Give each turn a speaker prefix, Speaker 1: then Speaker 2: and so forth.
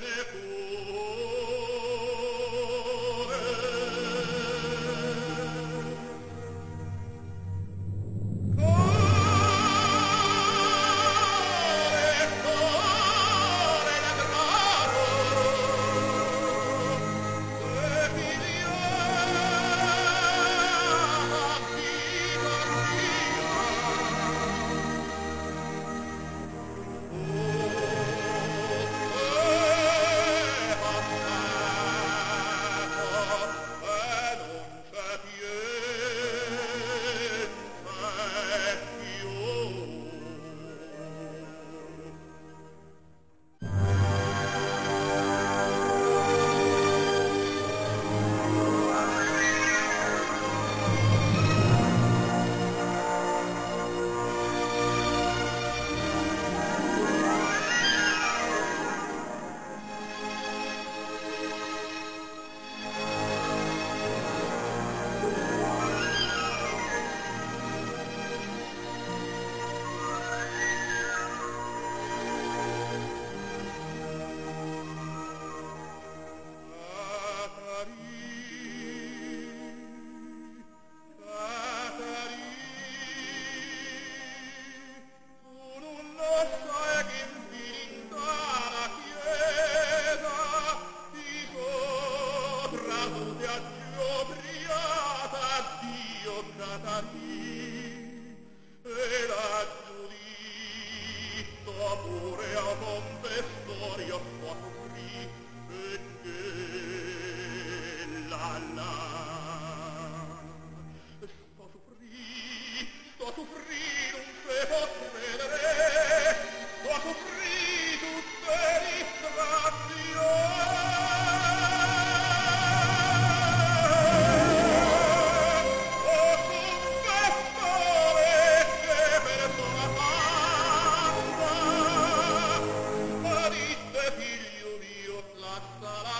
Speaker 1: bene pure Catarina الصلاة